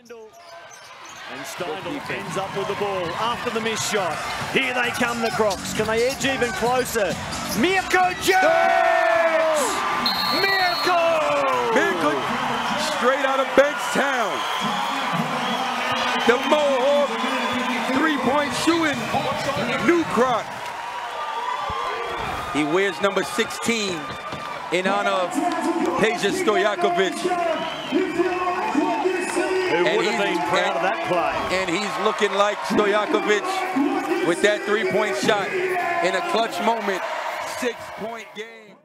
And Steindl ends up with the ball after the missed shot. Here they come, the Crocs. Can they edge even closer? Mirko Jones! Mirko! Mirko straight out of Bankstown. The Mohawk three-point shooting. New Croc. He wears number 16 in honor of Peja Stojakovic. Who would have been proud of that play? And he's looking like Stojakovic with that three-point shot in a clutch moment. Six-point game.